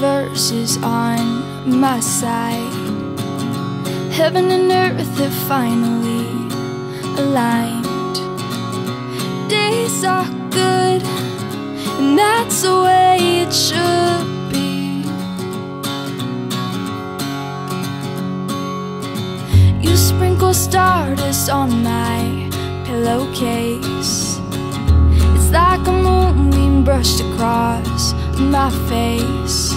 Verses on my side. Heaven and earth have finally aligned. Days are good, and that's the way it should be. You sprinkle stardust on my pillowcase. It's like a moonbeam brushed across my face.